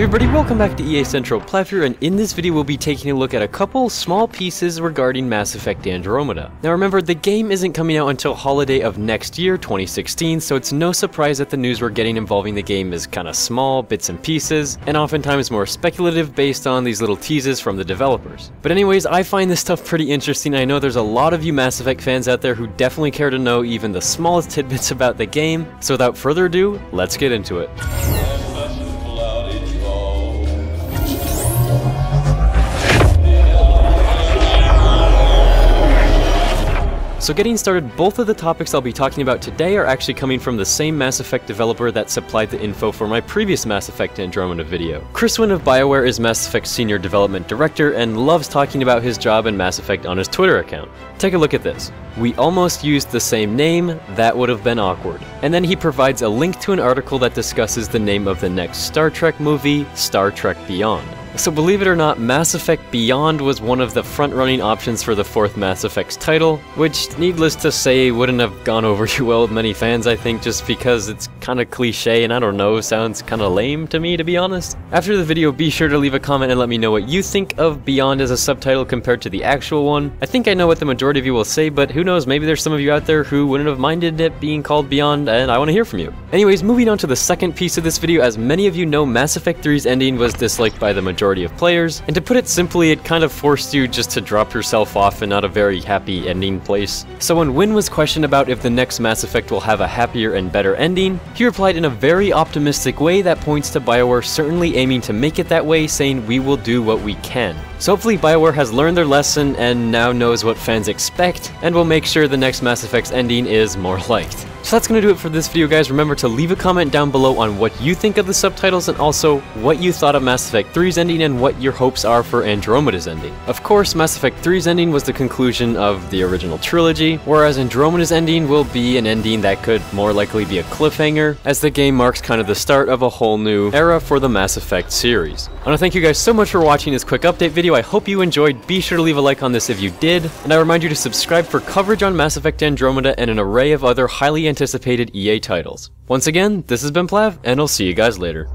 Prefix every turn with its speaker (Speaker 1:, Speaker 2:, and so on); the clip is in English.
Speaker 1: Hey everybody, welcome back to EA Central Plav here, and in this video we'll be taking a look at a couple small pieces regarding Mass Effect Andromeda. Now remember, the game isn't coming out until holiday of next year, 2016, so it's no surprise that the news we're getting involving the game is kinda small, bits and pieces, and oftentimes more speculative based on these little teases from the developers. But anyways, I find this stuff pretty interesting, I know there's a lot of you Mass Effect fans out there who definitely care to know even the smallest tidbits about the game, so without further ado, let's get into it. So getting started, both of the topics I'll be talking about today are actually coming from the same Mass Effect developer that supplied the info for my previous Mass Effect Andromeda video. Chris Wynn of BioWare is Mass Effect's Senior Development Director and loves talking about his job in Mass Effect on his Twitter account. Take a look at this. We almost used the same name, that would have been awkward. And then he provides a link to an article that discusses the name of the next Star Trek movie, Star Trek Beyond. So believe it or not, Mass Effect Beyond was one of the front-running options for the fourth Mass Effect's title, which, needless to say, wouldn't have gone over too well with many fans, I think, just because it's kinda cliche and I don't know, sounds kinda lame to me, to be honest. After the video, be sure to leave a comment and let me know what you think of Beyond as a subtitle compared to the actual one. I think I know what the majority of you will say, but who knows, maybe there's some of you out there who wouldn't have minded it being called Beyond, and I want to hear from you. Anyways, moving on to the second piece of this video, as many of you know, Mass Effect 3's ending was disliked by the majority majority of players, and to put it simply, it kind of forced you just to drop yourself off in not a very happy ending place. So when Wynn was questioned about if the next Mass Effect will have a happier and better ending, he replied in a very optimistic way that points to BioWare certainly aiming to make it that way, saying we will do what we can. So hopefully BioWare has learned their lesson and now knows what fans expect, and will make sure the next Mass Effect's ending is more liked. So that's going to do it for this video guys, remember to leave a comment down below on what you think of the subtitles and also what you thought of Mass Effect 3's ending and what your hopes are for Andromeda's ending. Of course, Mass Effect 3's ending was the conclusion of the original trilogy, whereas Andromeda's ending will be an ending that could more likely be a cliffhanger, as the game marks kind of the start of a whole new era for the Mass Effect series. I want to thank you guys so much for watching this quick update video, I hope you enjoyed, be sure to leave a like on this if you did, and I remind you to subscribe for coverage on Mass Effect Andromeda and an array of other highly anticipated EA titles. Once again, this has been Plav, and I'll see you guys later.